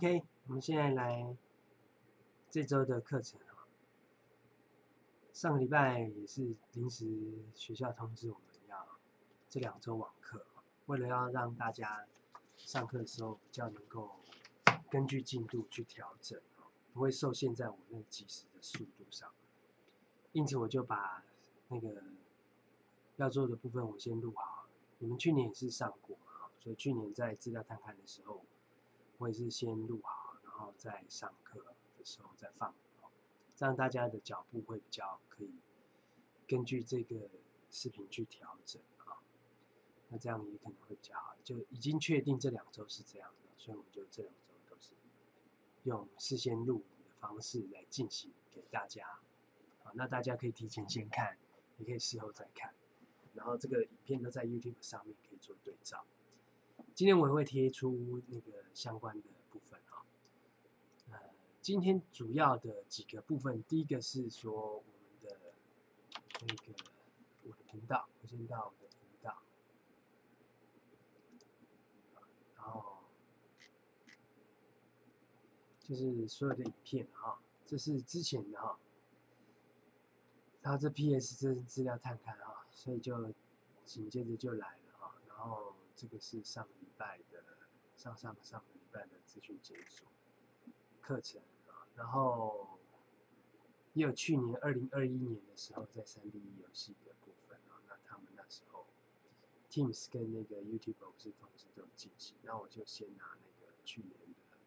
OK，我们现在来这周的课程啊。上个礼拜也是临时学校通知我们要这两周网课，为了要让大家上课的时候比较能够根据进度去调整，不会受限在我那计时的速度上。因此我就把那个要做的部分我先录好。你们去年也是上过嘛，所以去年在资料探看的时候。我也是先录好，然后再上课的时候再放，这样大家的脚步会比较可以根据这个视频去调整啊。那这样也可能会比较好，就已经确定这两周是这样的，所以我们就这两周都是用事先录的方式来进行给大家。啊，那大家可以提前先看，也可以事后再看，然后这个影片都在 YouTube 上面可以做对照。今天我也会贴出那个相关的部分哈，呃，今天主要的几个部分，第一个是说我们的那个我的频道，我先到我的频道，然后就是所有的影片哈，这是之前的哈，然后这 PS 这是资料探探啊，所以就紧接着就来了啊，然后。这个是上拜的上上上个礼拜的资讯解锁课程啊，然后也有去年二零二一年的时候在三 D 游戏的部分啊，那他们那时候 Teams 跟那个 YouTube 是同时都有进行，那我就先拿那个去年的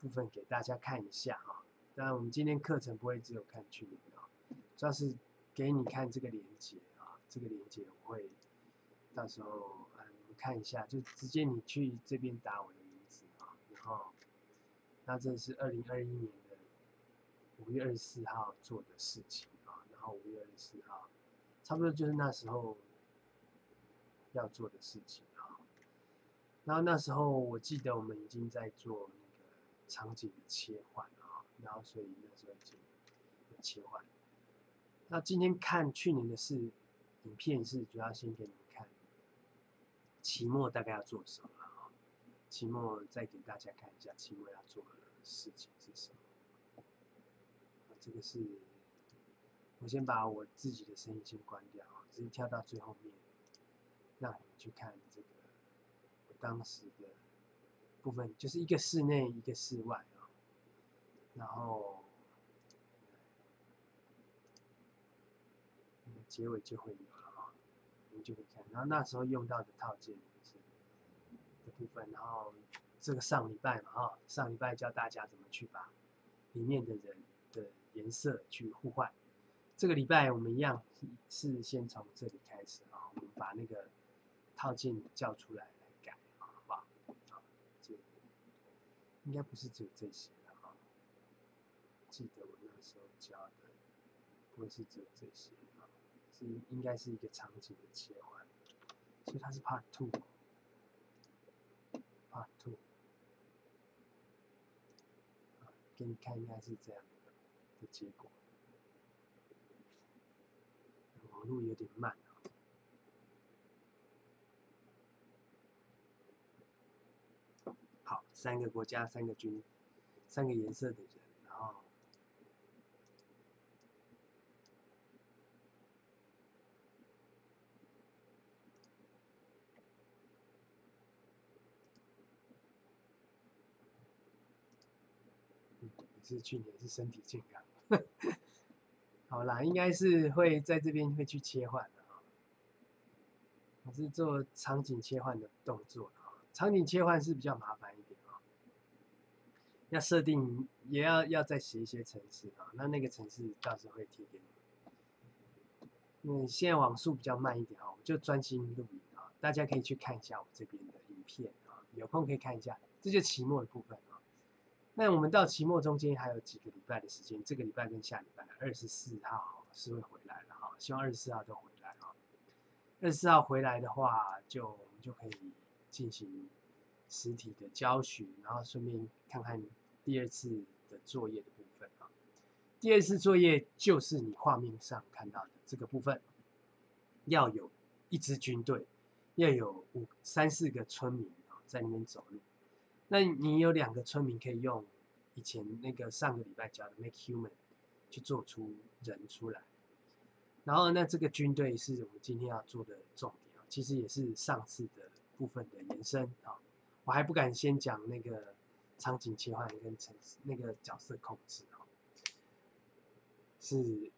部分给大家看一下啊。当然我们今天课程不会只有看去年的，主要是给你看这个连接啊，这个连接我会到时候。看一下，就直接你去这边打我的名字啊，然后，那这是二零二一年的五月二十四号做的事情啊，然后五月二十四号，差不多就是那时候要做的事情啊，然后那时候我记得我们已经在做那个场景的切换啊，然后所以那时候已经切换。那今天看去年的是影片是主要先给你。期末大概要做什么？期末再给大家看一下期末要做的事情是什么。这个是，我先把我自己的声音先关掉啊，直接跳到最后面，让你们去看这个我当时的部分，就是一个室内一个室外啊，然后结尾就会有。我们就会，然后那时候用到的套件是的部分，然后这个上礼拜嘛，哈，上礼拜教大家怎么去把里面的人的颜色去互换。这个礼拜我们一样是先从这里开始啊，我们把那个套件叫出来来改，好不好？好，这应该不是只有这些了哈。记得我那时候教的不会是只有这些啊，是。应该是一个场景的切换，所以它是 Part two 给你看应该是这样的的结果。网络有点慢。好，三个国家，三个军，三个颜色的人，然后。是去年是身体健康，好啦，应该是会在这边会去切换的啊。我是做场景切换的动作啊，场景切换是比较麻烦一点啊，要设定也要要再写一些程式啊，那那个程式到时候会贴给你。因为现在网速比较慢一点啊，我就专心录影啊，大家可以去看一下我这边的影片啊，有空可以看一下，这就期末的部分。那我们到期末中间还有几个礼拜的时间，这个礼拜跟下礼拜二十四号是会回来的哈，希望二十四号都回来哈。二十四号回来的话，就我们就可以进行实体的教学，然后顺便看看第二次的作业的部分啊。第二次作业就是你画面上看到的这个部分，要有一支军队，要有五三四个村民啊在那边走路。那你有两个村民可以用以前那个上个礼拜教的 make human 去做出人出来。然后那这个军队是我们今天要做的重点啊，其实也是上次的部分的延伸啊。我还不敢先讲那个场景切换跟城市那个角色控制啊，是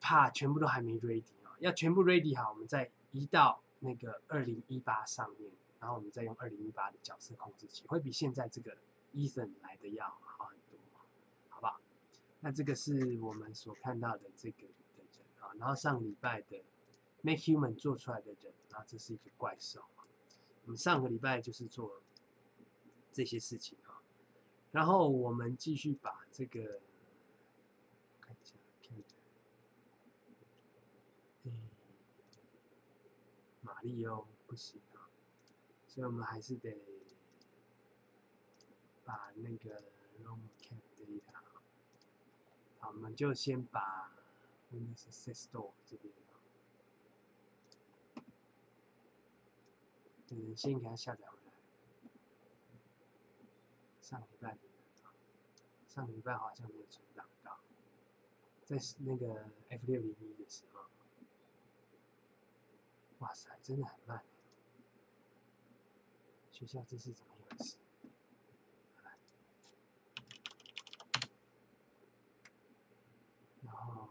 怕全部都还没 ready 啊，要全部 ready 好，我们再移到那个二零一八上面，然后我们再用二零一八的角色控制器，会比现在这个 Ethan 来的要好很多，好不好？那这个是我们所看到的这个的人啊。然后上礼拜的 Make Human 做出来的人，啊，这是一个怪兽。我们上个礼拜就是做这些事情啊。然后我们继续把这个看一下，看一下，嗯，马里奥不行，所以我们还是得把那个 Long Cat Data，好，我们就先把。Windows Store 这边，嗯，先给它下载回来。上礼拜，上礼拜好像没有存档到，在那个 F 六零一的时候，哇塞，真的很慢。学校这是怎么一回事？然后。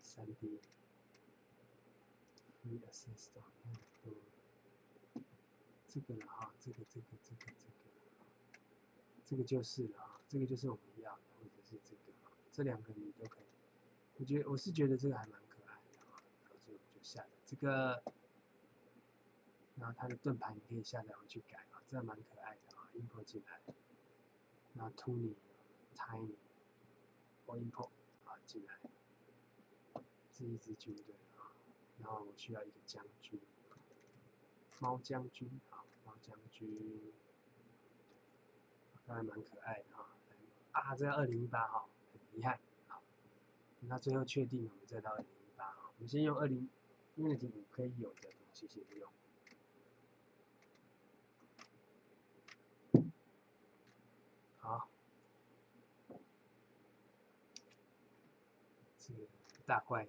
三 D Free Assistant，这个了哈，这个这个这个这个，这个就是了哈，这个就是我们要的，或者是这个，这两个你都可以。我觉得我是觉得这个还蛮可爱的，然后所以我就下载这个，然后它的盾牌你可以下载回去改啊，这样蛮可爱的啊，import 进来，那 Tony，Tiny，或 import 啊进来。是一支军队啊，然后我需要一个将军，猫将军啊，猫将军，还蛮可爱的啊，啊，这个二零一八哈，很厉害，好，那最后确定我们再到二零一八哈，我们先用二零，因为五可以有的东西先用，好，这个大怪。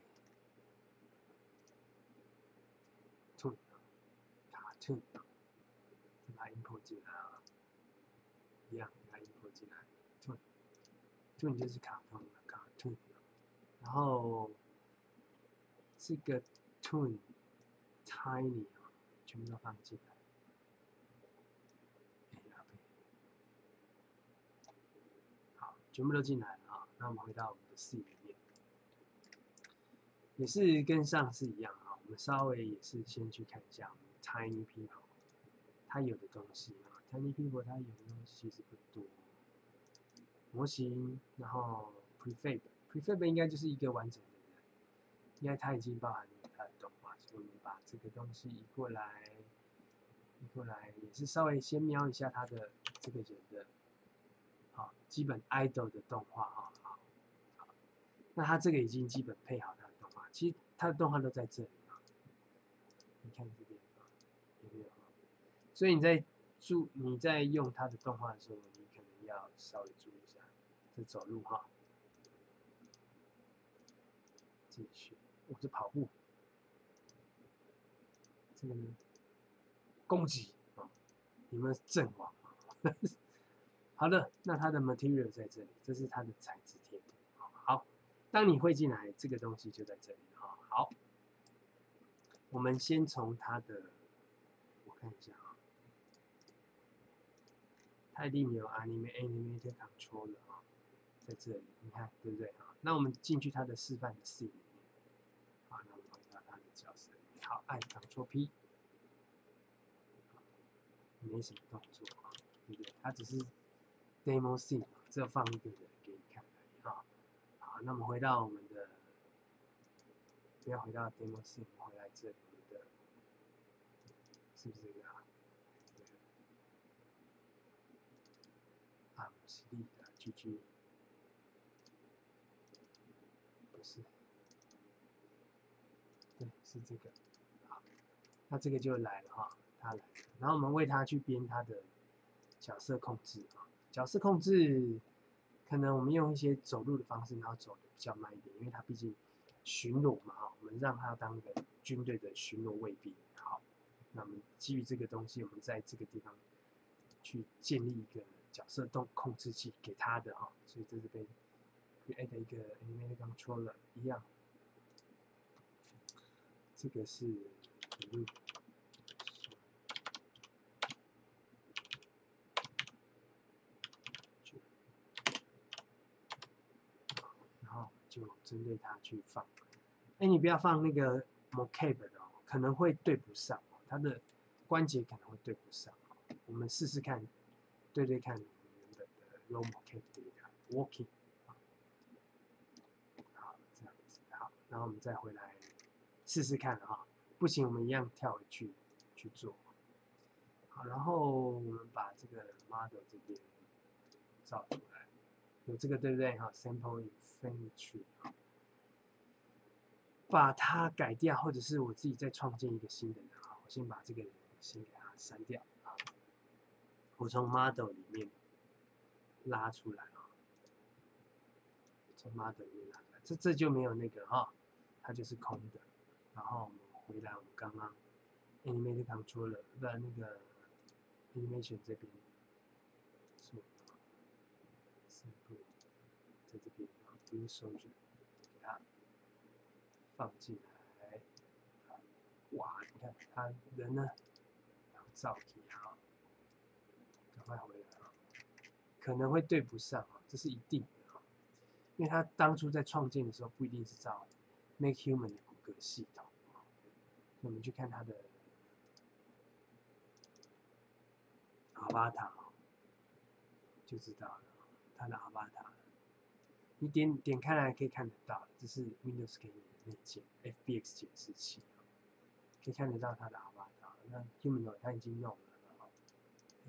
把它 import 进来啊，一样把它 import 进来，tune，tune 就是卡通的卡 tune，然后这个 tune tiny 啊，全部都放进来，好，全部都进来了啊，那我们回到我们的 C 里面，也是跟上次一样啊，我们稍微也是先去看一下。Tiny people，它有的东西啊，Tiny people 它有的东西其实不多。模型，然后 prefab，prefab 应该就是一个完整的人，因为它已经包含了它的动画，所以我们把这个东西移过来，移过来也是稍微先瞄一下它的这个人的，好，基本 idol 的动画啊，好，好，那它这个已经基本配好它，其实它的动画都在这里啊，你看这边啊，有没有啊。所以你在注你在用它的动画的时候，你可能要稍微注意一下。这走路哈，继续，我这跑步，这个呢，攻击啊，你们阵亡。好的，那它的 material 在这里，这是它的材质。当你会进来，这个东西就在这里啊。好，我们先从它的，我看一下啊。它一定有 anime animated control 的啊，在这里，你看对不对啊？那我们进去它的示范的 C 里面，好，那我们回到它的角色，好，按 Ctrl P，没什么动作啊，对不对？它只是 demo scene，这放一个人。好，那么回到我们的，不要回到 demo scene，回来这里的，是不是这个啊？实力的 GG，不是，对，是这个，好，那这个就来了哈，他来了，然后我们为他去编他的角色控制啊，角色控制可能我们用一些走路的方式，然后走的比较慢一点，因为它毕竟巡逻嘛啊，我们让它当个军队的巡逻卫兵。好，那么基于这个东西，我们在这个地方去建立一个角色动控制器给他的哈，所以在这边 create 一个 animated controller 一样，这个是嗯。就针对它去放，哎，你不要放那个 mocap 的哦，可能会对不上，它的关节可能会对不上。我们试试看，对对看原本的 raw mocap 这个 working，好，这样子，好，然后我们再回来试试看啊，不行我们一样跳回去去做，好，然后我们把这个 model 这边照出来，有这个对不对？哈，sample。分区啊，把它改掉，或者是我自己再创建一个新的人。我先把这个先给它删掉啊。我从 model 里面拉出来啊，从 model 里面拉出来，这这就没有那个哈，它就是空的。然后我们回来，我们刚刚 animate controller 的那个 animation 这边，是在这边。一个手指给它放进来，哇！你看他人呢，照片啊，赶快回来啊！可能会对不上啊，这是一定的啊，因为他当初在创建的时候不一定是照 Make Human 的骨骼系统。我们去看他的阿巴塔，就知道了，他的阿巴塔。你点点开来可以看得到，这是 Windows 给你的内建 FBX 解释器，可以看得到它的 Avatar。那 Human 它已经弄了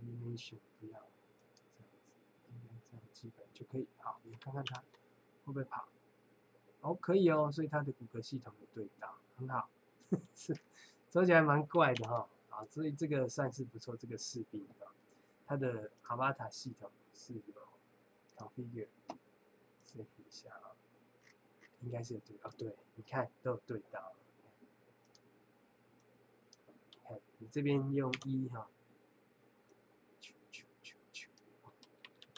，Animation 不要这样子，应该这样基本就可以。好，你看看它会不会跑？哦，可以哦，所以它的骨骼系统有对到，很好，是走起来蛮怪的哈。好，所以这个算是不错，这个士兵的，它的 Avatar 系统是有 configure。对一下啊，应该是有对哦，对，你看都有对到，看你这边用一哈，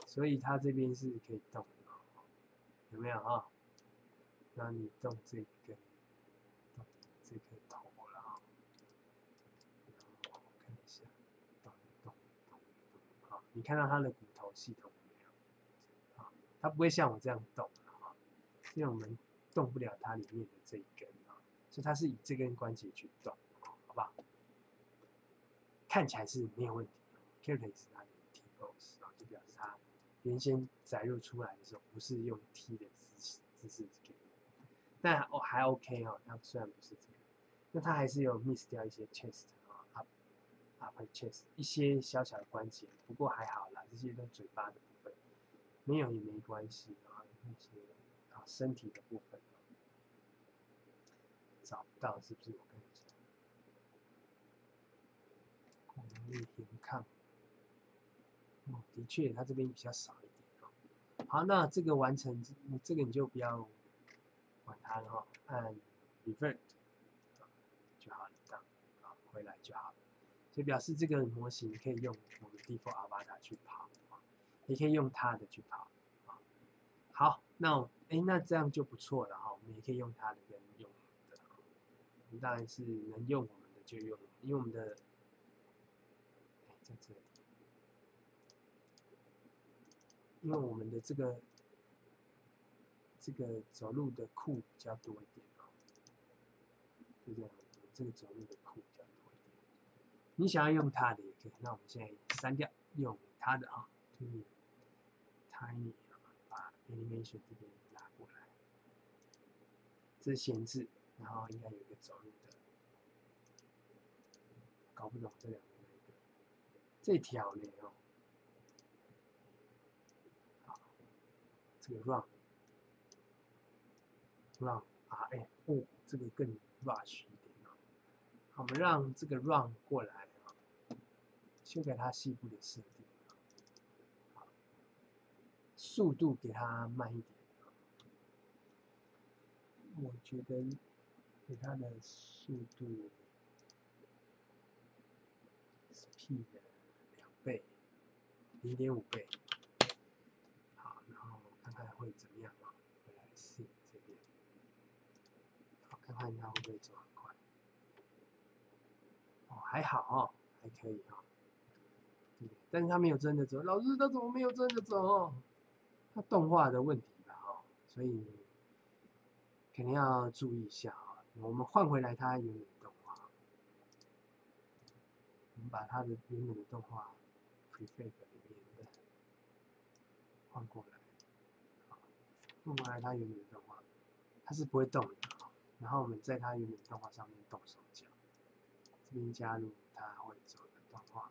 所以它这边是可以动的，有没有啊？那你动这根，动这个头了啊，然后看一下，动动动动，好，你看到它的骨头系统。它不会像我这样动啊，因为我们动不了它里面的这一根啊，所以它是以这根关节去动，好不好？看起来是没有问题，character 是它的 T pose 啊，就表示它原先载入出来的时候不是用 T 的姿姿势给，但哦还 OK 哦，它虽然不是这个，那它还是有 miss 掉一些 chest 啊，up upper chest 一些小小的关节，不过还好啦，这些都嘴巴的。没有也没关系啊，那些啊身体的部分找不到是不是？我跟你讲，能力平抗，哦，的确，它这边比较少一点啊。好，那这个完成，这个你就不要管它了哈，按 revert 就好了，这样啊回来就好了。所以表示这个模型可以用我们 default avatar 去跑。你可以用它的去跑，啊，好，那哎，那这样就不错了哈。我们也可以用它的跟用的，我们当然是能用我们的就用，因为我们的哎在这里，因为我们的这个这个走路的库比较多一点啊，就这样，这个走路的库比较多一点。你想要用它的也可以，那我们现在删掉，用它的啊。Tiny 把 Animation 这边拉过来，这是闲置，然后应该有一个走路的，搞不懂这两个哪一个？这条呢？哦，好，这个 Run，Run，R M，哦，这个更 Rush 一点哦。好，我们让这个 Run 过来啊，修改它细部的设定。速度给它慢一点。我觉得给它的速度 speed 的两倍，零点五倍。好，然后看看会怎么样啊？回来试这边，好，看看它会不会走很快。哦，还好哦，还可以哈。但是它没有真的走，老师他怎么没有真的走？它动画的问题吧，哈，所以肯定要注意一下啊。我们换回来它原本的动画，我们把它的原本的动画 prefab 里面的换过来，换过来它原本的动画，它是不会动的。然后我们在它原本动画上面动手脚，这边加入它会走的动画。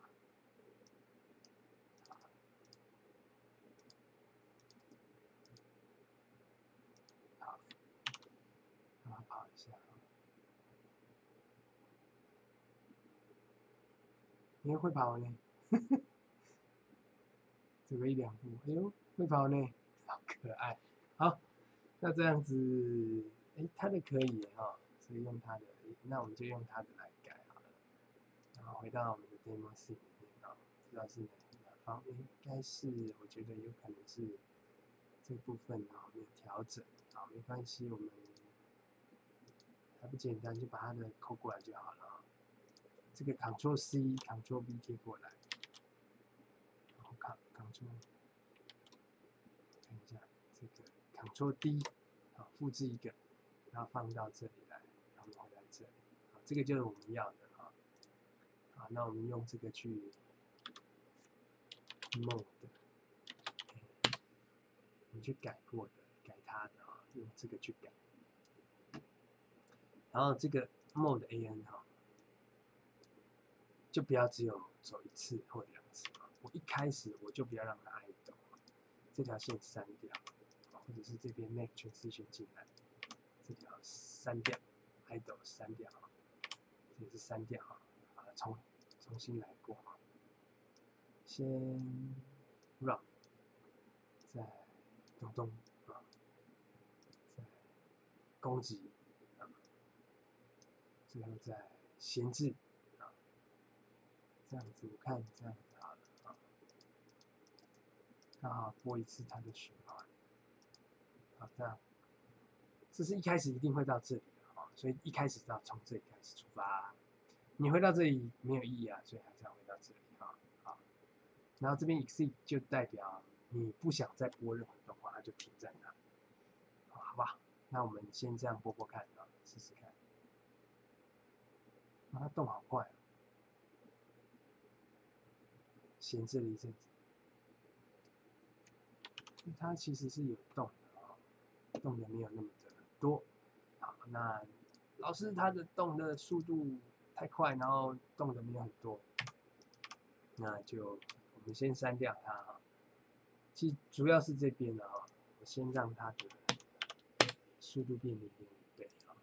你会跑呢，走个一两步，哎呦，会跑呢，好可爱。好，那这样子，哎，他的可以哈，所以用他的，那我们就用他的来改好了。然后回到我们的 demo C 里面啊，知道是哪哪方面？应该是，我觉得有可能是这部分啊没有调整，啊，没关系，我们还不简单，就把它的抠过来就好了。这个 Ctrl C Ctrl V 贴过来，然后看 Ctrl，看一下这个 Ctrl D，啊，复制一个，然后放到这里来，然后回来这里，啊，这个就是我们要的啊，啊，那我们用这个去 Mode，你去改过的，改它的啊，用这个去改，然后这个 Mode A N 哈。就不要只有走一次或两次嘛。我一开始我就不要让它 idle，这条线删掉，或者是这边 make transition 进来，这条删掉，idle 删掉，这也是删掉啊，啊，重重新来过啊。先 run，再动动啊，再攻击啊，最后再闲置。这样子，我看这样子好了啊，刚好播一次它的循环，好这样，这是一开始一定会到这里的啊，所以一开始要从这里开始出发，你回到这里没有意义啊，所以还是要回到这里啊，好，然后这边 exit 就代表你不想再播任何动画，它就停在那，好吧，那我们先这样播播看啊，试试看，啊，它动好快。闲置了一阵子，它其实是有动的啊，动的没有那么的多。好，那老师他的动的速度太快，然后动的没有很多，那就我们先删掉它啊。其实主要是这边的啊，我先让它的速度变零点五倍啊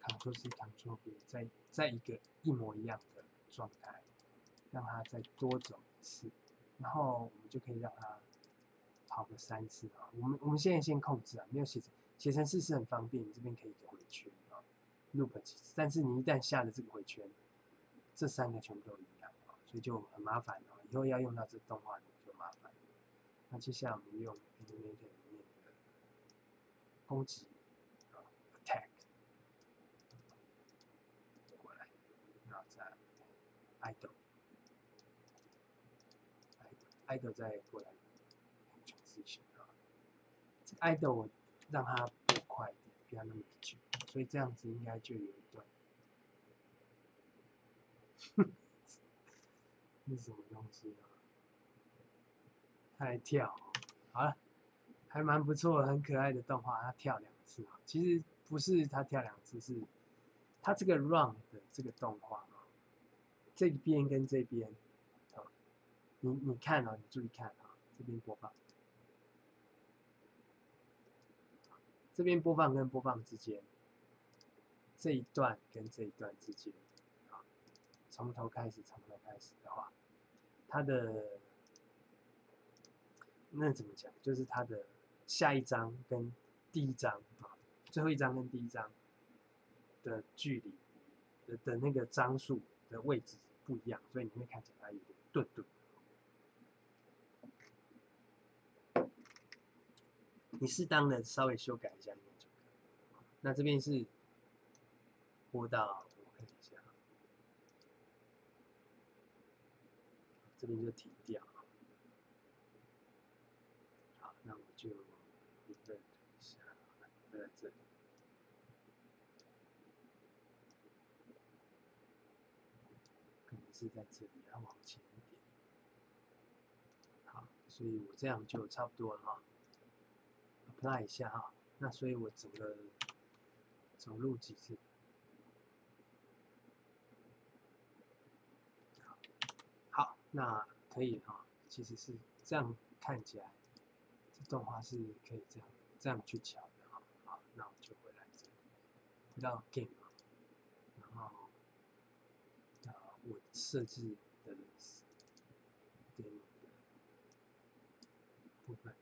，Ctrl C Ctrl V，在在一个一模一样的状态。让它再多走一次，然后我们就可以让它跑个三次啊。我们我们现在先控制啊，没有写成写成四是很方便，你这边可以回圈啊，loop 几次。但是你一旦下了这个回圈，这三个全部都一样啊，所以就很麻烦啊。以后要用到这动画就麻烦。那接下来我们用 Animator 里面的攻击啊，Attack 过来，然后再 Idle。I d l 再过来执行啊，这 idle 我让它播快一点，不要那么久，所以这样子应该就有一段。这 是什么东西啊？还跳，好了，还蛮不错，很可爱的动画，它跳两次啊。其实不是它跳两次，是它这个 run 的这个动画啊，这边跟这边。你你看啊，你注意看啊，这边播放，这边播放跟播放之间，这一段跟这一段之间，啊，从头开始，从头开始的话，它的那怎么讲？就是它的下一张跟第一张啊，最后一张跟第一张的距离的的那个张数的位置不一样，所以你会看起来有点顿顿。你适当的稍微修改一下应该就。那这边是播到我看一下，这边就停掉。好，那我就 revert 一下，在这里，可能是在这里，要往前一点。好，所以我这样就差不多了哈。Apply 一下哈，那所以我整个走路几次，好，那可以哈，其实是这样看起来，这动画是可以这样这样去调的哈，好，那我就回来这里，回到 game，然后啊我设置的 demo 的部分。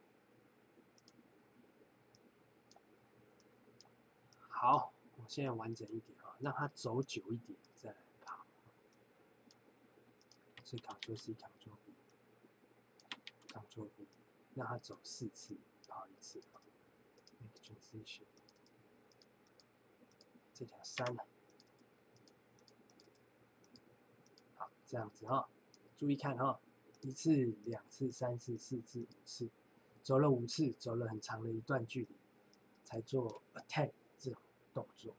好，我现在完整一点啊，让它走久一点再来跑。所以 Ctrl C，Ctrl B，Ctrl B，让它走四次，跑一次。Make transition，这条删了。好，这样子哈，注意看哈，一次、两次、三次、四次、五次，走了五次，走了很长的一段距离，才做 attack。动作，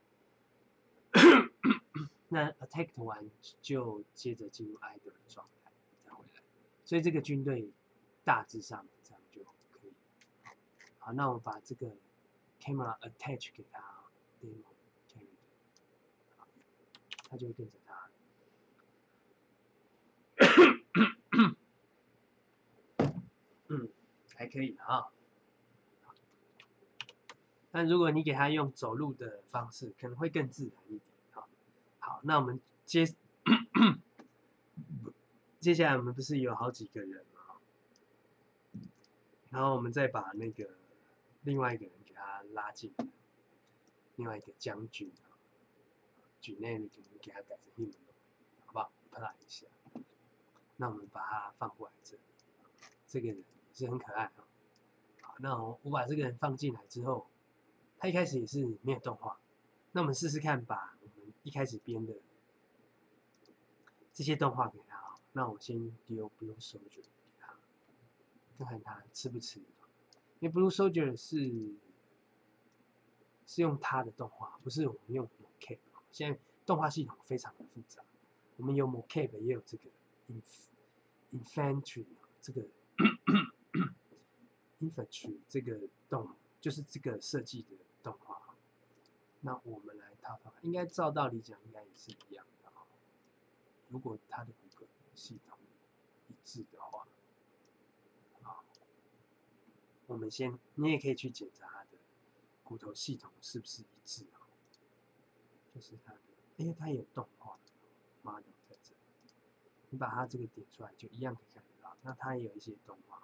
那 attack 完就接着进入 idle 状态，再回来。所以这个军队大致上这样就可以。好，那我把这个 camera attach 给他，demo carry，好，他就会跟着他。嗯，还可以啊。但如果你给他用走路的方式，可能会更自然一点。好，好，那我们接接下来我们不是有好几个人吗？然后我们再把那个另外一个人给他拉进来，另外一个将军啊，举内你可能给他改成英文，好不好？啪一下，那我们把他放过来这里，这个人是很可爱啊。好，那我我把这个人放进来之后。它一开始也是没有动画，那我们试试看，把我们一开始编的这些动画给他啊。那我先丢 Blue Soldier 给他，看看他吃不吃。因为 Blue Soldier 是是用他的动画，不是我们用 Mocap。现在动画系统非常的复杂，我们有 Mocap，也有这个 Infantry 这个 Infantry 这个动，就是这个设计的。那我们来套套，应该照道理讲，应该也是一样的哈。如果它的骨骼系统一致的话，啊，我们先，你也可以去检查它的骨头系统是不是一致啊。就是它的，因为它有动画 model 在这，你把它这个点出来，就一样可以看得到。那它也有一些动画。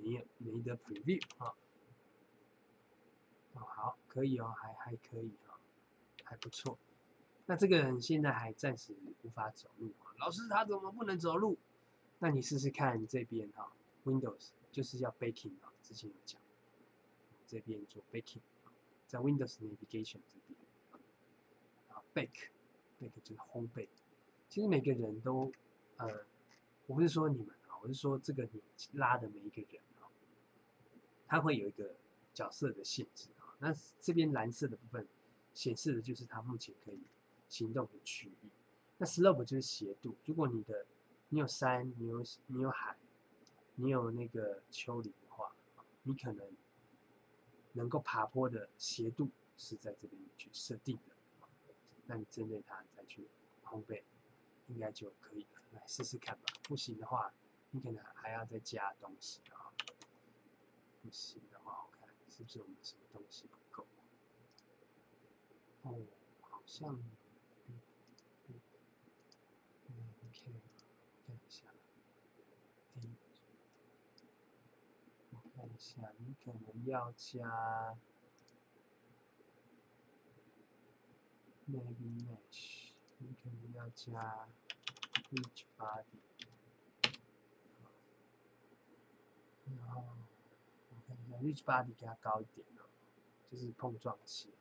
没有没得 preview 啊，好，可以哦，还还可以哦，还不错。那这个人现在还暂时无法走路啊，老师他怎么不能走路？那你试试看这边哈，Windows 就是要 baking 啊，之前有讲，这边做 baking，在 Windows Navigation 这边啊，bake，bake 就是烘焙。其实每个人都，呃，我不是说你们啊，我是说这个你拉的每一个人。啊，他会有一个角色的限制，那这边蓝色的部分显示的就是它目前可以行动的区域。那 slope 就是斜度，如果你的你有山，你有你有海，你有那个丘陵的话，你可能能够爬坡的斜度是在这边去设定的。那你针对它再去烘焙，应该就可以了。来试试看吧，不行的话，你可能还要再加东西啊。不行的话，我看是不是我们什么东西不够？哦，好像，嗯，嗯，OK，等一下，第一，我看一下，你可能要加 maybe match，你可能要加 rich body，然后我看一下 rich body 给它高一点哦，就是碰撞器，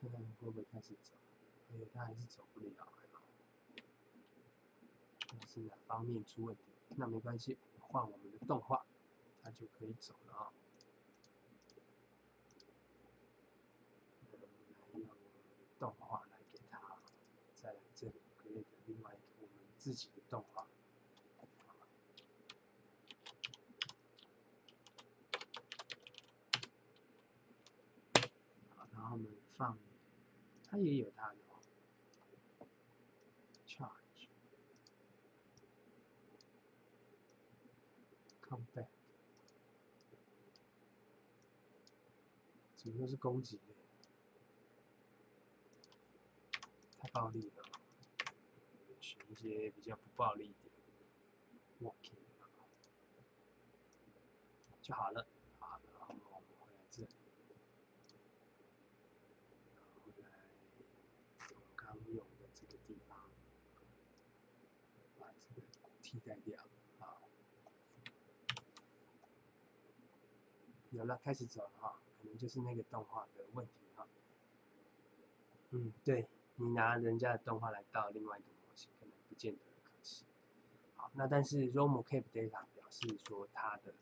看看会不会开始走，哎，它还是走不了。是哪方面出问题？那没关系，换我们的动画，它就可以走了啊。我们来用动画来给它，再来这里 create 另外一个我们自己的动画。好，然后我们放，他也有他的，charge，come back，主要是攻击，太暴力了，选一些比较不暴力一点，working，就好了。好，然后我们回来这，然后来我刚用的这个地方，把这个替代掉。有了，开始走了哈，可能就是那个动画的问题哈。嗯，对你拿人家的动画来到另外一个模型，可能不见得可行。好，那但是 ROMOcap Data 表示说它的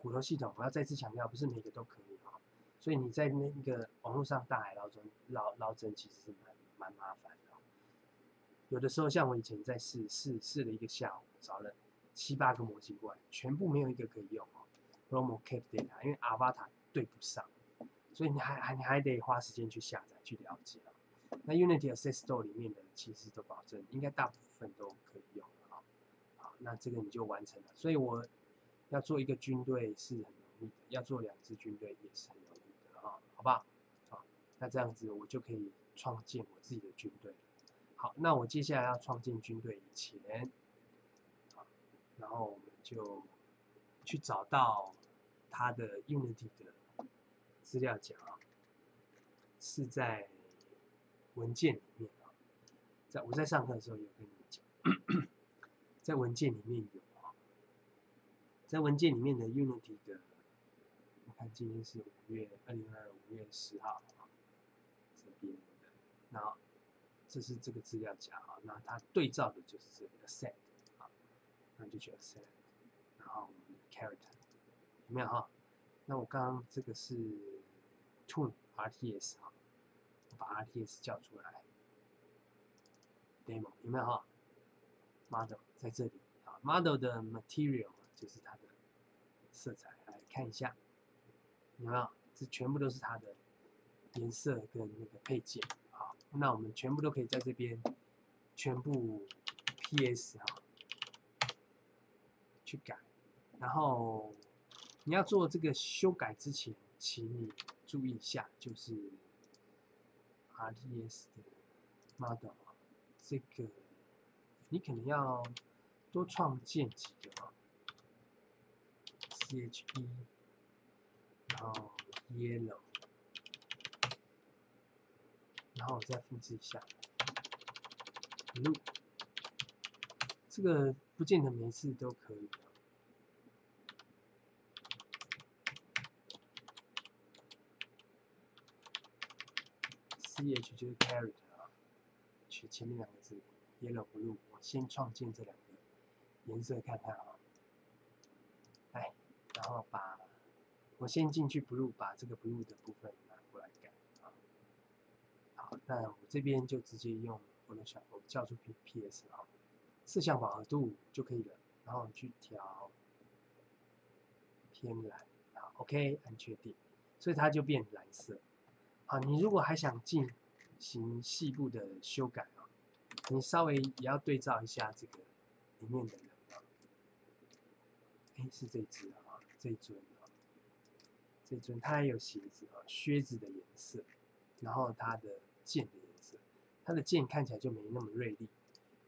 骨头系统，我要再次强调，不是每个都可以哈。所以你在那个网络上大海捞针捞捞针，其实是蛮蛮麻烦的。有的时候像我以前在试试试了一个下午，找了七八个模型过来，全部没有一个可以用。哦。Romo Cap Data，因为 Avatar 对不上，所以你还还你还得花时间去下载去了解啊那 Unity Assist Store 里面的其实都保证，应该大部分都可以用啊。好，那这个你就完成了。所以我要做一个军队是很容易的，要做两支军队也是很容易的啊，好不好？好，那这样子我就可以创建我自己的军队。好，那我接下来要创建军队以前，好，然后我们就去找到。它的 Unity 的资料夹是在文件里面啊，在我在上课的时候有跟你们讲，在文件里面有啊，在文件里面的 Unity 的，我看今天是五月二零二五月十号啊，这边的，然后这是这个资料夹啊，那它对照的就是这个 set 啊，那就叫 set，然后 character。有没有哈？那我刚刚这个是 Toon RTS 哈，我把 RTS 叫出来，Demo 有没有哈？Model 在这里啊，Model 的 Material 就是它的色彩，来看一下，有没有？这全部都是它的颜色跟那个配件，那我们全部都可以在这边全部 PS 哈去改，然后。你要做这个修改之前，请你注意一下，就是 RTS 的 model 这个你可能要多创建几个啊，CHE，然后 Yellow，然后我再复制一下，Blue，这个不见得每次都可以。C H 就是 character 啊，取前面两个字 yellow blue，我先创建这两个颜色看看啊，来，然后把我先进去 blue，把这个 blue 的部分，那我这边就直接用 Photoshop 叫出 P P S 啊，色相饱和度就可以了，然后去调偏蓝，好，OK，按确定，所以它就变蓝色。啊，你如果还想进行细部的修改啊，你稍微也要对照一下这个里面的人啊。哎，是这只啊，这尊啊，这尊它还有鞋子啊，靴子的颜色，然后它的剑的颜色，它的剑看起来就没那么锐利，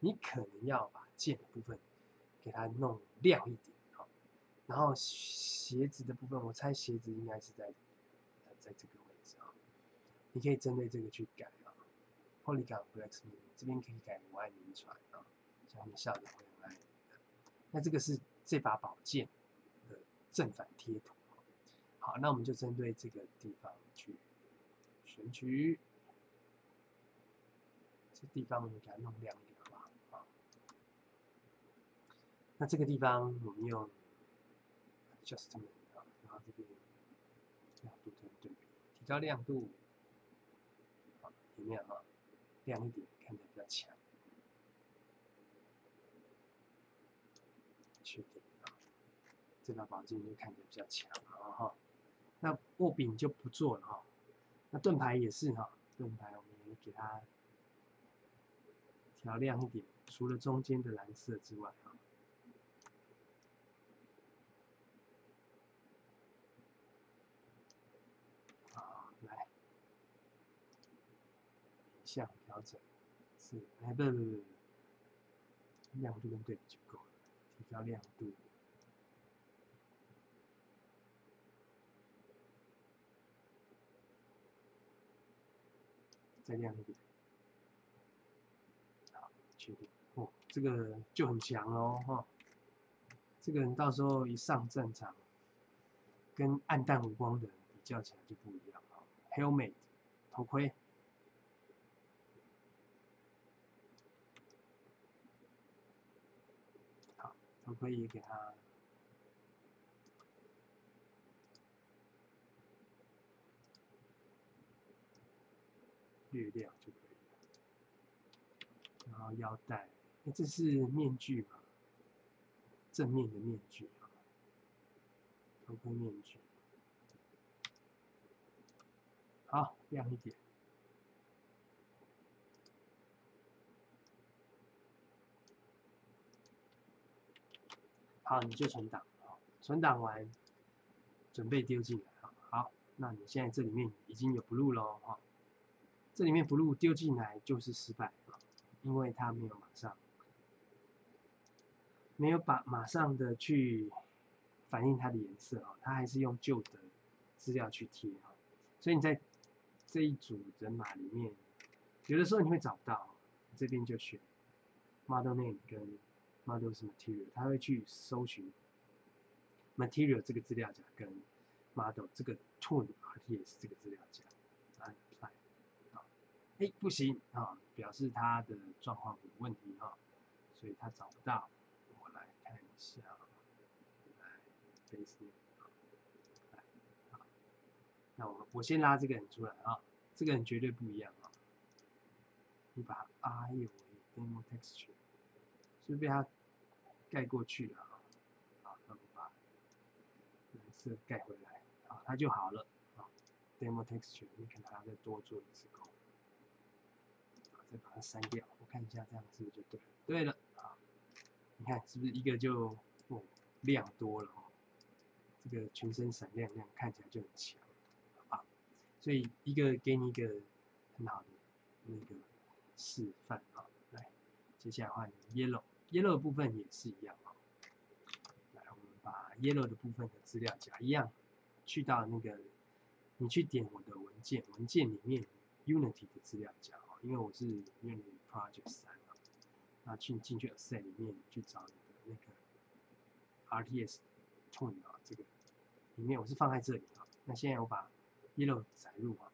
你可能要把剑的部分给它弄亮一点啊。然后鞋子的部分，我猜鞋子应该是在在这个位置啊。你可以针对这个去改啊。Polygon Blacksmith 这边可以改我爱名船啊，相信校长会很爱的。那这个是这把宝剑的正反贴图。好，那我们就针对这个地方去选取，这地方我们给它弄亮一点，好不好？好。那这个地方我们用 adjustment 啊，然后这边亮度跟对比，提高亮度，好，有没有啊？亮一点，看起来比较强。确定啊，这把宝剑就看起来比较强了哈。那握柄就不做了哈，那盾牌也是哈，盾牌我们也给它调亮一点，除了中间的蓝色之外啊。好，来，影像调整是，哎不不不不，亮度跟对比就够了，提高亮度。再亮一点，好，确定哦，这个就很强哦，哈，这个人到时候一上战场，跟暗淡无光的人比较起来就不一样了。Helmet 头盔，好，头盔也给他。略亮就可以了，然后腰带，这是面具嘛？正面的面具啊，头盔面具，好亮一点，好你就存档，存档完准备丢进来啊，好，那你现在这里面已经有 blue 喽，哈。这里面 blue 丢进来就是失败啊，因为它没有马上，没有把马上的去反映它的颜色啊，它还是用旧的资料去贴啊，所以你在这一组人马里面，有的时候你会找不到，这边就选 model name 跟 model 什么 material，它会去搜寻 material 这个资料夹跟 model 这个 tool RTS 这个资料夹。哎，不行啊，表示它的状况有问题哈，所以它找不到。我来看一下，来，base，好，那我我先拉这个人出来啊，这个人绝对不一样啊。你把，哎呦喂，demo texture，是不是被他盖过去了啊？好，那我把蓝色盖回来，好，它就好了啊。demo texture，你可能还要再多做一次工。再把它删掉，我看一下这样是不是就对了？对了，你看是不是一个就哦亮多了哦？这个全身闪亮亮，看起来就很强啊。所以一个给你一个很好的那个示范啊。来，接下来换 yellow，yellow 部分也是一样啊。来，我们把 yellow 的部分的资料夹一样，去到那个你去点我的文件，文件里面 Unity 的资料夹哦。因为我是 Unity Project 三那进进去 Asset 里面去找你的那个 RTS Tool 啊，这个里面我是放在这里啊。那现在我把 Yellow 载入啊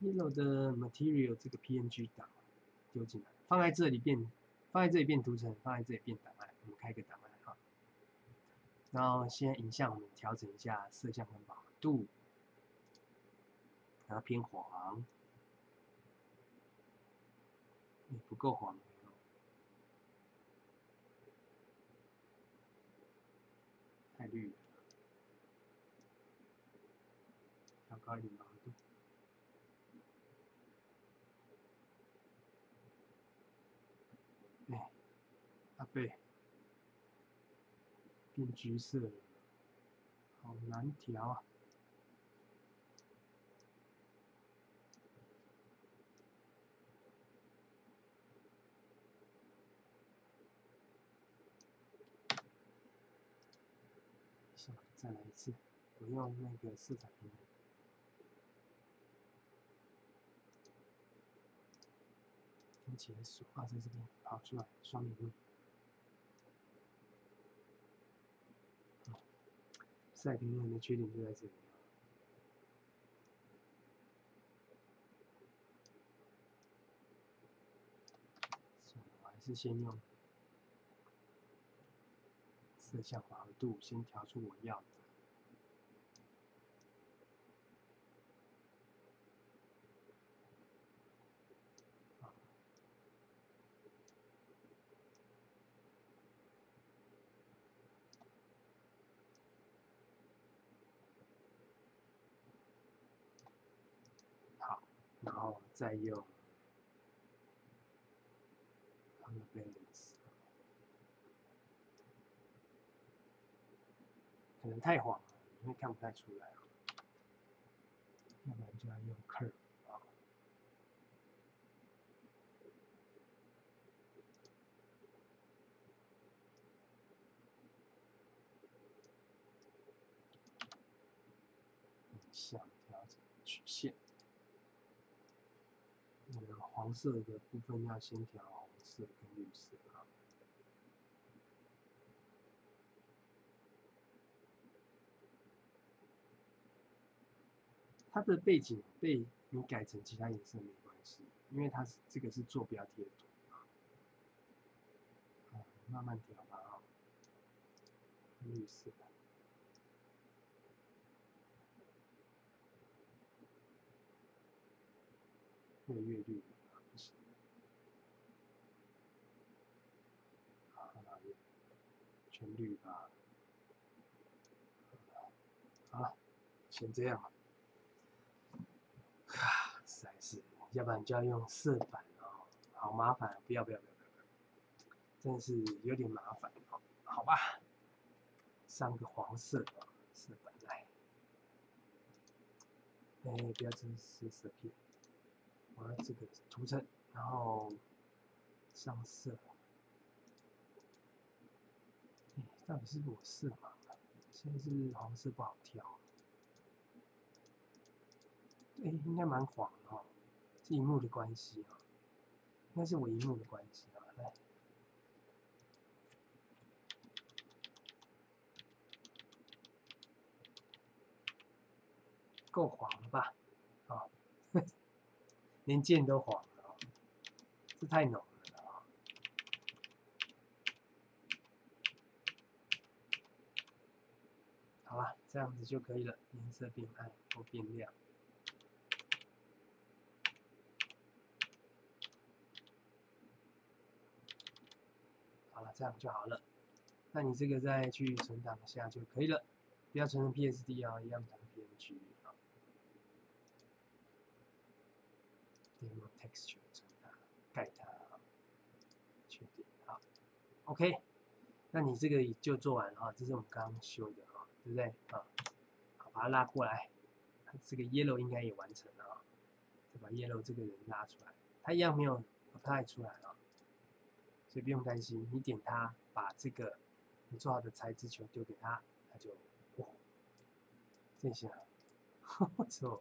，Yellow 的 Material 这个 PNG 档丢进来，放在这里变，放在这里变图层，放在这里变档案。我们开个档案哈，然后先影像我们调整一下色相跟饱和度，然后偏黄。不够黄，快点！哎，宝贝，变橘色了，好难调啊！行，再来一次，不用那个色彩平衡。跟解锁啊，在这边跑出来双荧幕。色彩平衡的缺点就在这里。算了，我还是先用色相饱和度，先调出我要的。然后再用 color balance，可能太黄了，你会看不太出来啊。要不然就要用 curve 啊，向调整曲线。红色的部分要先调红色跟绿色啊。它的背景被你改成其他颜色没关系，因为它是这个是坐标贴图啊。慢慢调吧啊，绿色。越越绿不行，好，全绿吧，好了，先这样，啊，实在是，要不然就要用色板哦，好麻烦，不要不要不要不要，真是有点麻烦哦，好吧，上个黄色色板来，哎，不要真是色片。我要这个涂层，然后上色。哎，到底是裸色吗？现在是黄色不好挑。哎，应该蛮黄的哈，是荧幕的关系啊，应该是我荧幕的关系啊。来，够黄了吧？啊。连剑都黄了，这太浓啊！好了，这样子就可以了，颜色变暗或变亮。好了，这样就好了。那你这个再去存档一下就可以了，不要存成 PSD 啊，一样存 PNG。用 texture 它盖它，确定好，OK，那你这个就做完了啊，这是我们刚刚修的，对不对啊？好，把它拉过来，这个 yellow 应该也完成了啊，再把 yellow 这个人拉出来，它一样没有他也出来啊，所以不用担心，你点它，把这个你做好的材质球丢给他，他就哇，这下，我操，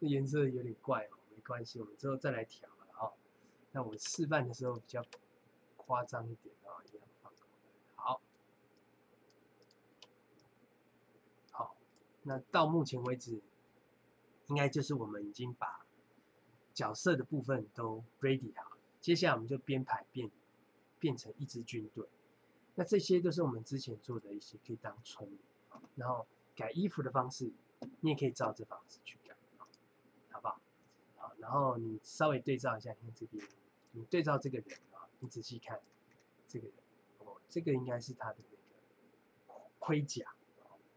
这颜色有点怪哦。没关系，我们之后再来调了啊。那我示范的时候比较夸张一点啊，一样放好，好，那到目前为止，应该就是我们已经把角色的部分都 ready 好，接下来我们就编排变变成一支军队。那这些都是我们之前做的一些可以当村民，然后改衣服的方式，你也可以照这方式去改，好不好？好然后你稍微对照一下，你看这边，你对照这个人啊，你仔细看这个人，哦，这个应该是他的那个盔甲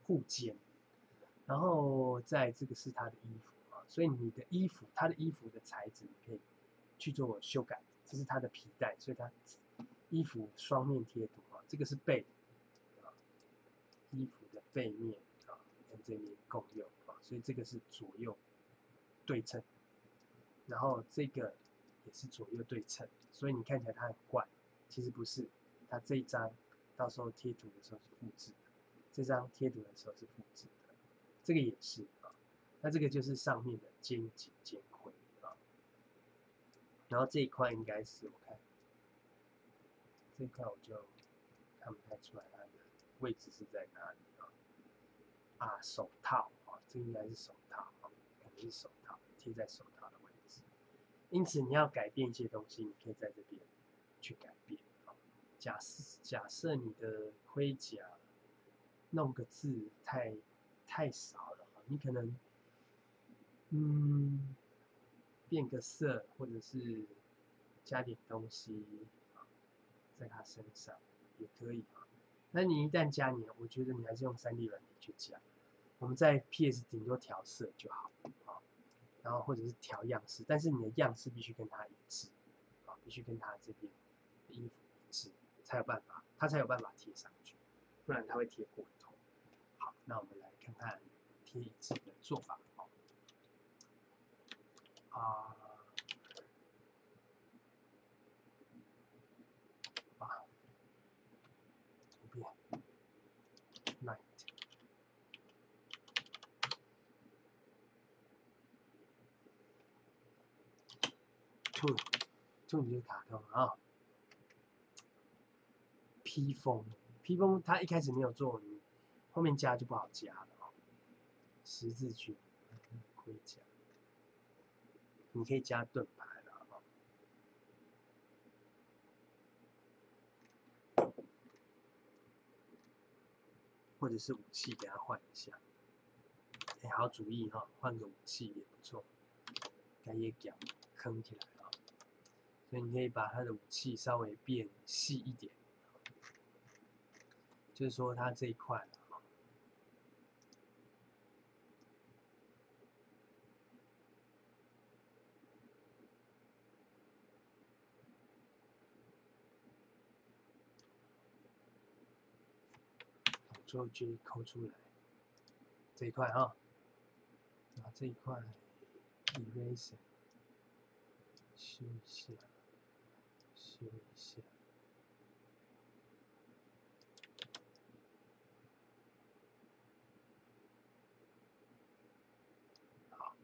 护肩，然后在这个是他的衣服啊，所以你的衣服，他的衣服的材质你可以去做修改，这是他的皮带，所以他衣服双面贴图啊，这个是背啊，衣服的背面啊跟这面共用啊，所以这个是左右对称。然后这个也是左右对称，所以你看起来它很怪，其实不是，它这一张到时候贴图的时候是复制的，这张贴图的时候是复制的，这个也是啊。那这个就是上面的肩颈肩盔啊。然后这一块应该是我看，这一块我就看不太出来它的位置是在哪里啊？啊，手套啊，这应该是手套啊，可能是手套贴在手套的位置。因此你要改变一些东西，你可以在这边去改变啊。假设假设你的盔甲弄个字太太少了，你可能嗯变个色，或者是加点东西在他身上也可以啊。那你一旦加你，我觉得你还是用三 D 软件去加。我们在 PS 顶多调色就好啊，然后或者是调样式，但是你的样式必须跟他一致啊，必须跟他这边的衣服一致，才有办法，他才有办法贴上去，不然他会贴过头。好，那我们来看看贴一致的做法啊。兔，兔就卡通啊。披风，披风它一开始没有做，后面加就不好加了。十字军盔甲，你可以加盾牌了啊，或者是武器给它换一下。哎，好主意哈，换个武器也不错，该也讲坑起来了。所以你可以把它的武器稍微变细一点，就是说它这一块最后就抠出来这一块啊，拿这一块 eraser 修一下。修一下，好，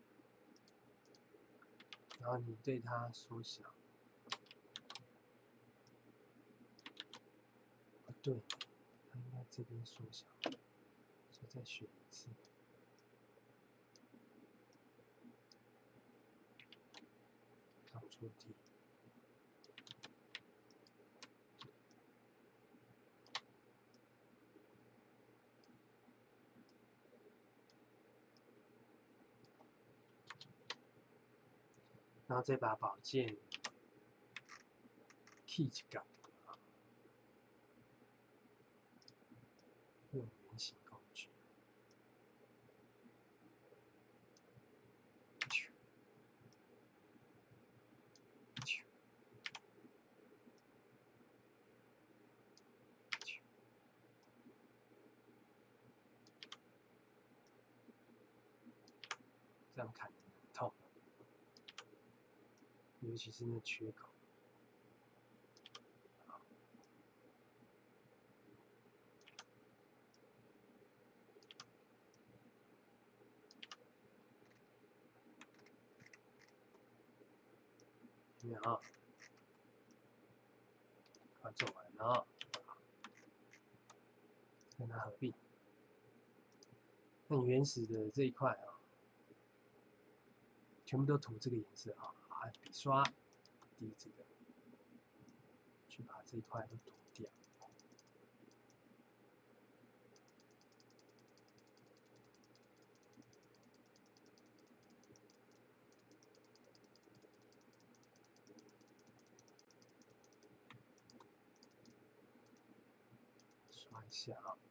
然后你对它缩小，不对，应该这边缩小，所以再选一次，Ctrl T。然后这把宝剑，key 感，用圆形工具，这样看。尤其是那缺口，你看啊，做完了，跟它合并。那原始的这一块啊，全部都涂这个颜色啊。笔刷滴这个，去把这一块都涂掉，刷一下啊。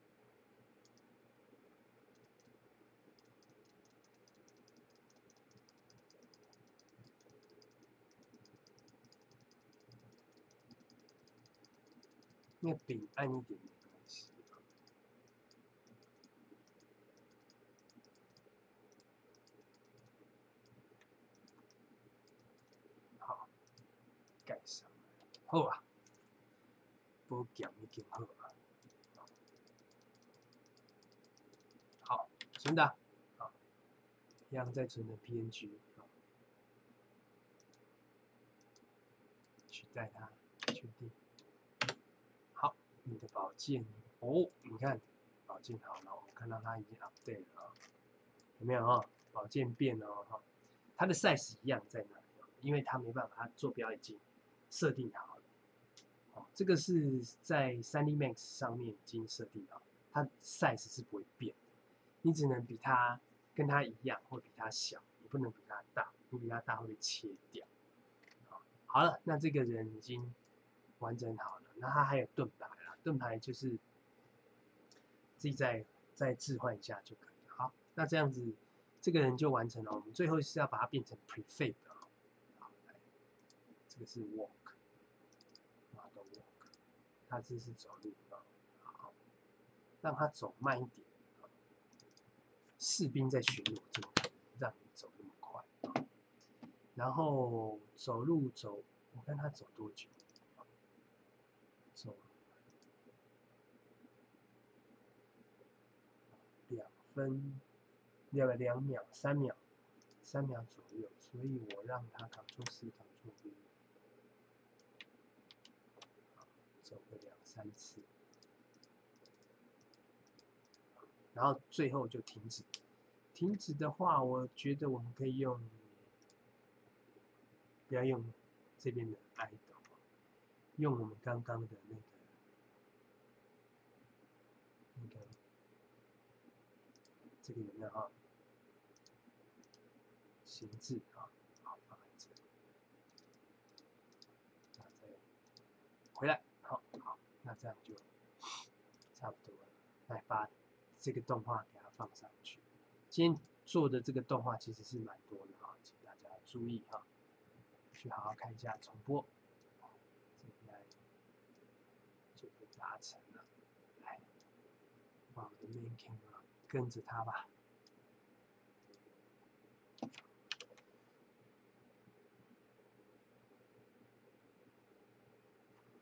那柄暗一点没关系。好，盖上，好啊，保险已经好啊。好存档，啊，一样再存成 PNG，取代它，你的宝剑，哦，你看宝剑好了，我看到它已经 update 了啊，有没有啊？宝剑变了哈，它的 size 一样在那里，因为它没办法，它坐标已经设定好了。哦，这个是在 3D Max 上面已经设定好，它 size 是不会变的，你只能比它跟它一样，或比它小，你不能比它大，你比它大会被切掉。好了，那这个人已经完整好了，那他还有盾牌，盾牌就是自己再再置换一下就可以。好，那这样子这个人就完成了。我们最后是要把它变成 prefab 啊，好，来，这个是 walk，model walk，他这是走路啊，好，让他走慢一点，士兵在巡逻，怎么让你走那么快？然后走路走，我看他走多久？走两分，两两秒，三秒，三秒左右，所以我让他扛住四扛住 V，走个两三次，然后最后就停止。停止的话，我觉得我们可以用。不要用这边的 idle，用我们刚刚的那个那个这个有没有哈？形制啊，好放在这里，那再回来，好好，那这样就差不多了。来把这个动画给它放上去。今天做的这个动画其实是蛮多的哈，请大家注意哈。去好好看一下重播，这应该就达成了。来，把我的 main camera 跟着他吧。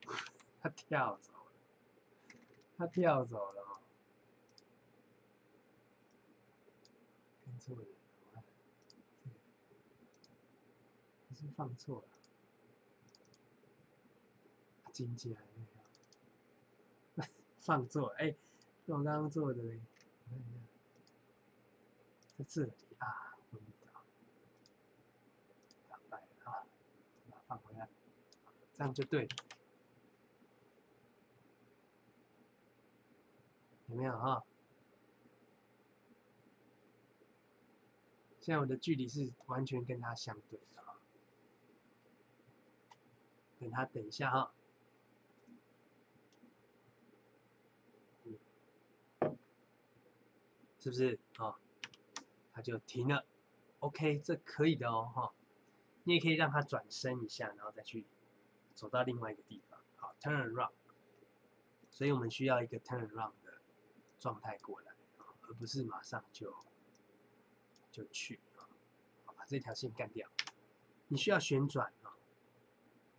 他跳走了，他跳走了，跟错人。放错了，金姐还没有，放错哎，我刚刚做的嘞，看一下，在这里啊，昏倒，打败了啊，把它放回来，这样就对了，有没有啊？现在我的距离是完全跟它相对的。等他等一下哈，是不是啊？他就停了，OK，这可以的哦哈。你也可以让他转身一下，然后再去走到另外一个地方。好，turn around。所以我们需要一个 turn around 的状态过来，而不是马上就就去啊。把这条线干掉。你需要旋转。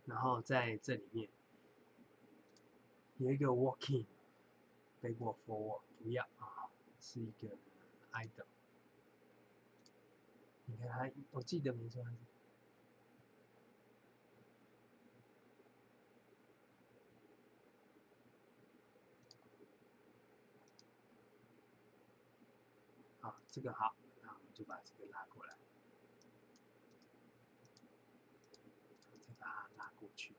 然后在这里面有一个 walking，backward forward 不要，是一个 idol，。你看他，我记得没错。好，这个好，那我们就把这个拉过来。再把它拉过去，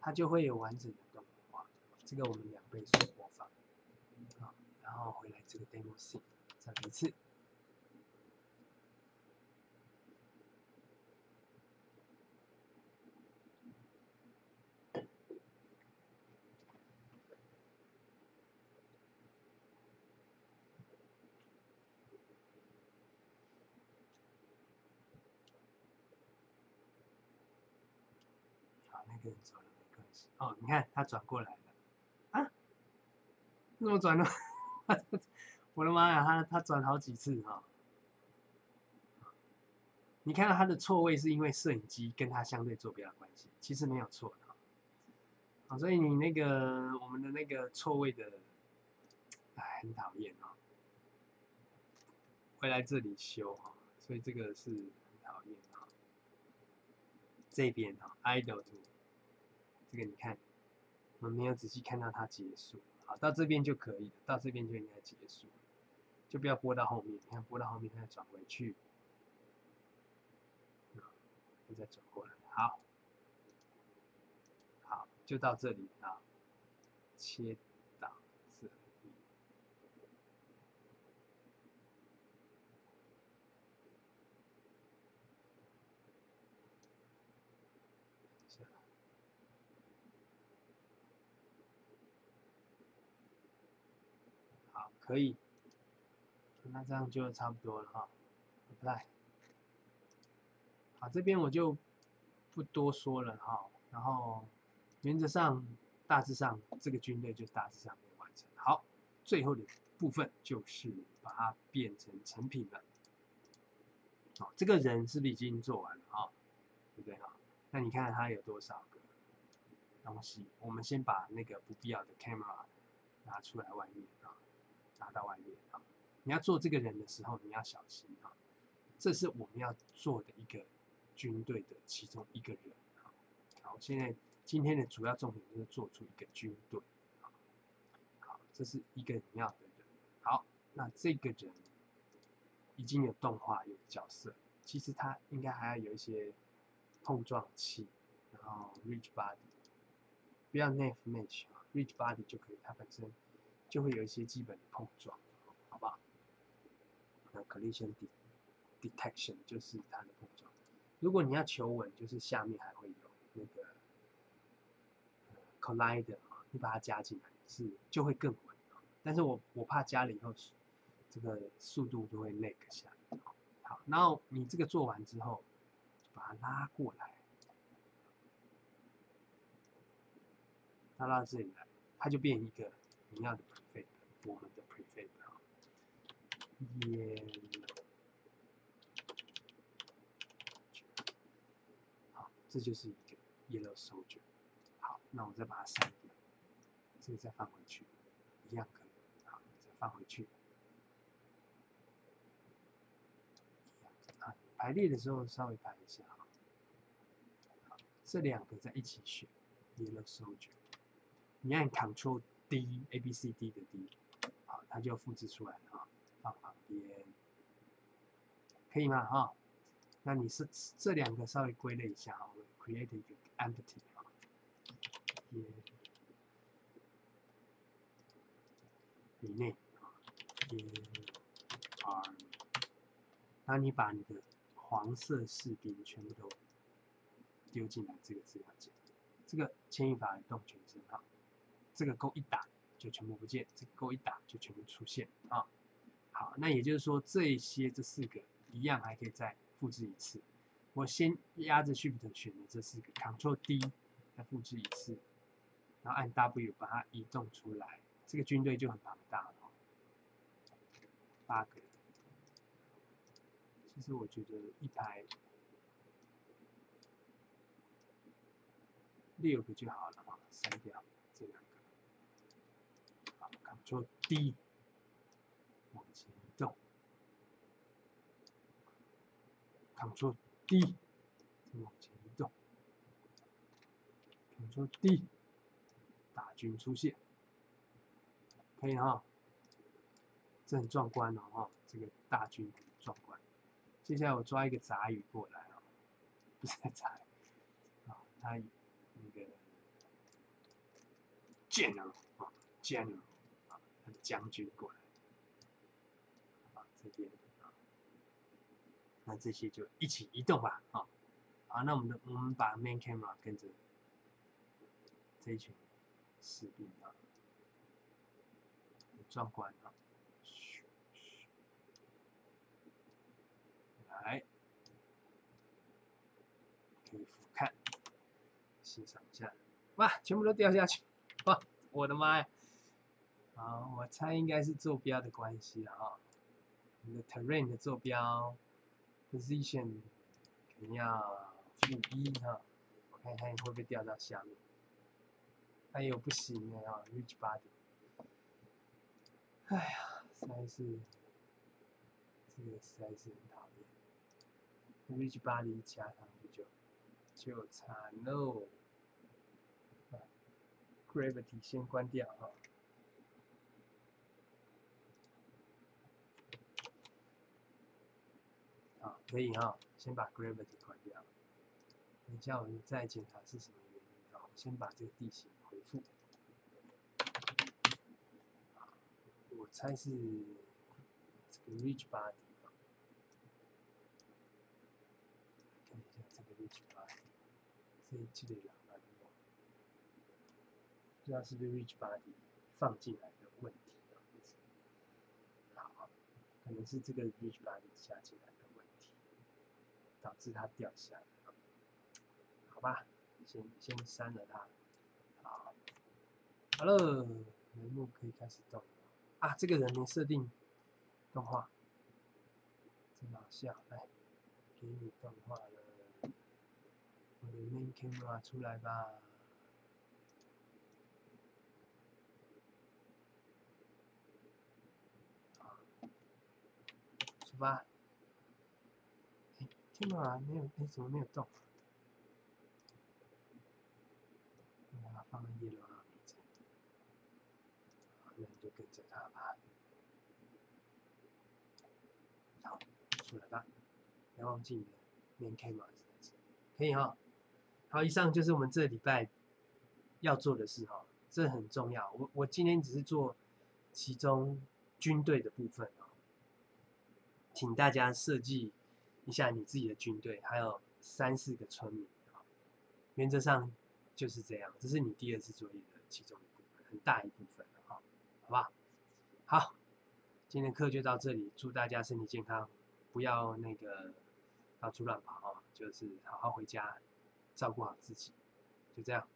它就会有完整的动画，这个我们两倍速，然后回来这个 demo C 再来一次。好，那个人走了没关系。哦，你看他转过来了，啊？怎么转呢？我的妈呀，他他转好几次哈！你看到他的错位是因为摄影机跟他相对坐标的关系，其实没有错的。好，所以你那个我们的那个错位的，哎，很讨厌啊。回来这里修哈，所以这个是很讨厌哈。这边哈，idol 图这个你看，我们没有仔细看到它结束，好，到这边就可以了，到这边就应该结束，就不要播到后面，你看播到后面它再转回去，再转过来，好，好，就到这里啊，切。可以，那这样就差不多了哈。apply，好，这边我就不多说了哈。然后原则上大致上这个军队就大致上可以完成。好，最后的部分就是把它变成成品了。好，这个人是不是已经做完了啊？对不对啊？那你看他有多少个东西？我们先把那个不必要的 camera 拿出来外面砸。到外面啊！你要做这个人的时候，你要小心啊！这是我们要做的一个军队的其中一个人啊。好，现在今天的主要重点就是做出一个军队啊。好，这是一个你要的人。好，那这个人已经有动画有角色，其实他应该还要有一些碰撞器，然后 Rich Body，不要 Nav Match 啊，Rich Body 就可以，它本身。就会有一些基本的碰撞，好吧？那 collision detection 就是它的碰撞。如果你要求稳，就是下面还会有那个 collider 啊，你把它加进来是就会更稳。但是我我怕加了以后，这个速度就会 lag 下来。好，然后你这个做完之后，把它拉过来，拉到这里来，它就变一个你要的 prefab，。我们的 prefab 啊，yellow，好，这就是一个 yellow soldier。好，那我再把它删掉，这个再放回去，一样可以。好，再放回去，排列的时候稍微排一下啊。好，这两个在一起选 yellow soldier，你按 Control D A B C D 的 D 好。它就复制出来了啊，放旁边，可以吗？哈，那你是这两个稍微归类一下啊，create 一个 empty 啊，也里面啊，也 r，那你把你的黄色士兵全部都丢进来这个资料夹，这个牵引法动全身哈，这个勾一打。就全部不见，这个勾一打就全部出现啊。好，那也就是说这些这四个一样还可以再复制一次。我先压着 Shift 选的这四个，Ctrl D 再复制一次，然后按 W 把它移动出来，这个军队就很庞大了。八个，其实我觉得一排六个就好了啊，删掉这两个。做 D 往前移动，Ctrl D 往前移动，Ctrl D 大军出现，可以哈，这很壮观哦哈，这个大军很壮观。接下来我抓一个杂鱼过来啊，不是杂啊，它那个剑人啊剑人。将军过来，啊，这边。啊，那这些就一起移动吧，啊，好，那我们的我们把 main camera 跟着这一群士兵啊，很壮观啊，来，可以俯瞰。欣赏一下，哇，全部都掉下去，哇，我的妈呀！好，我猜应该是坐标的关系了哈。你的 terrain 的坐标 position 肯定要负一哈，我看看会不会掉到下面。哎呦，不行的啊，reach body。哎呀，实在是这个实在是很讨厌。Rich Body 加上去就就惨喽。Gravity 先关掉哈。好，可以哈，先把 Gravity 关掉。等一下我们再检查是什么原因然后？先把这个地形回复。我猜是这个 Rich Body。看一下这个 Rich Body，这这类人蛮多，不知道是不是 Rich Body 放进来的问题啊？好，可能是这个 Rich Body 下进来，导致它掉下来。好吧，先先删了它。好，好了，人物可以开始动了。啊，这个人没设定动画，真好笑。来，给你动画了，我的 main camera 出来吧。好，出发。哎，camera 没有，哎，怎么没有动？放在叶落上面，那你就跟着他吧。好，出来吧，不要忘记你的面 K 码，可以哈。好，以上就是我们这礼拜要做的事哈，这很重要。我我今天只是做其中军队的部分啊，请大家设计一下你自己的军队，还有三四个村民啊，原则上。就是这样，这是你第二次作业的其中一部分，很大一部分了哈，好吧？好，今天课就到这里，祝大家身体健康，不要那个到处乱跑啊，就是好好回家，照顾好自己，就这样，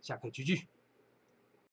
下课聚聚。